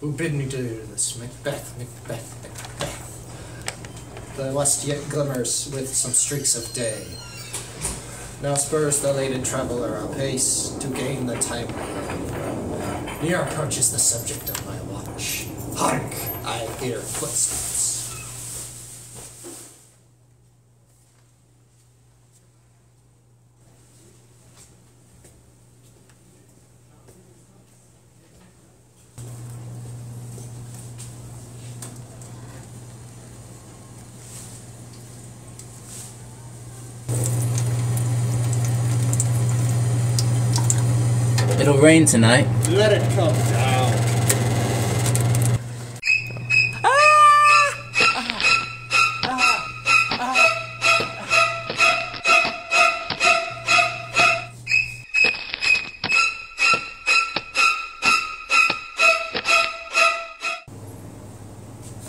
Who bid me do this? Macbeth, Macbeth, Macbeth. The west yet glimmers with some streaks of day. Now spurs the laden traveller apace to gain the time. Near approaches the subject of my watch. Hark! I hear footsteps. It'll rain tonight. Let it come down.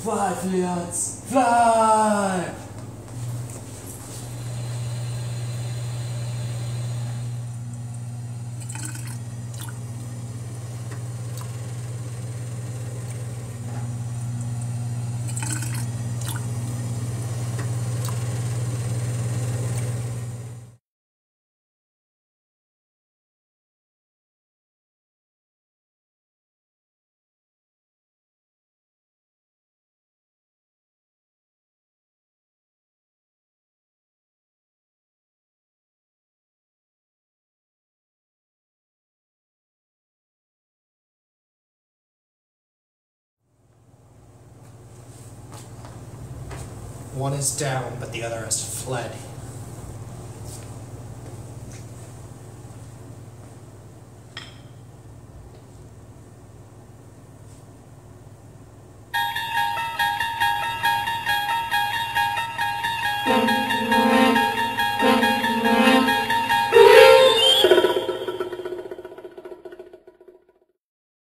Fly, Fleance! Fly! One is down, but the other has fled.